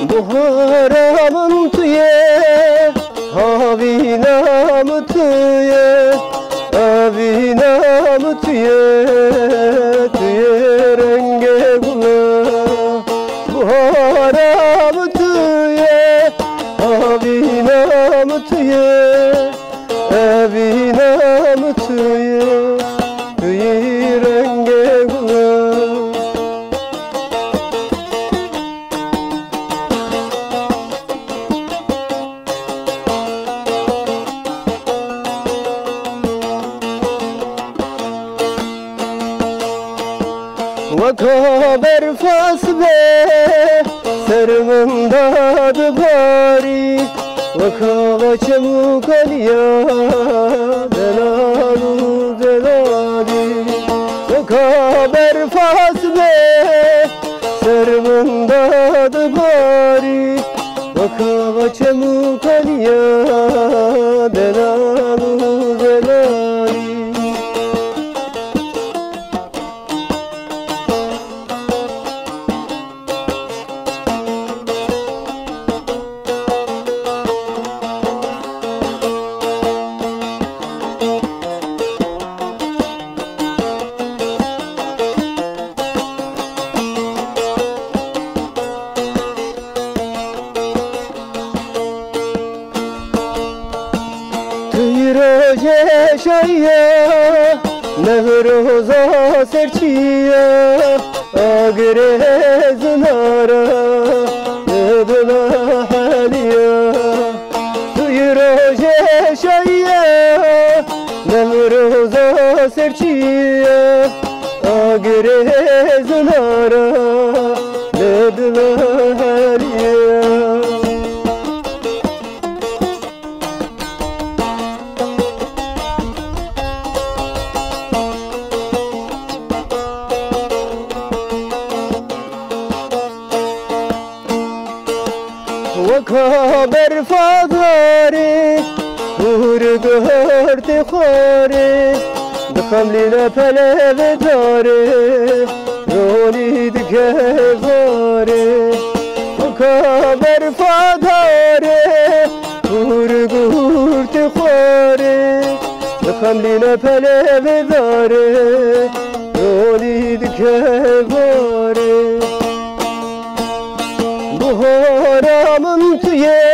Bu harabın Akaber fasbe Sermandad bari Vakala çabuk aliya Delalu delali Akaber fasbe Sermandad bari Vakala çabuk aliya Delalu Tüyroje şaya Nevroza serçiya Agre zinara Nebla haliya zinara Nebla وكا برفاداري ورقهر تخاري دخم لنا فلا بداري روني دكهاري وكا برفاداري ورقهر تخاري دخم لنا فلا بداري روني دكهاري to you.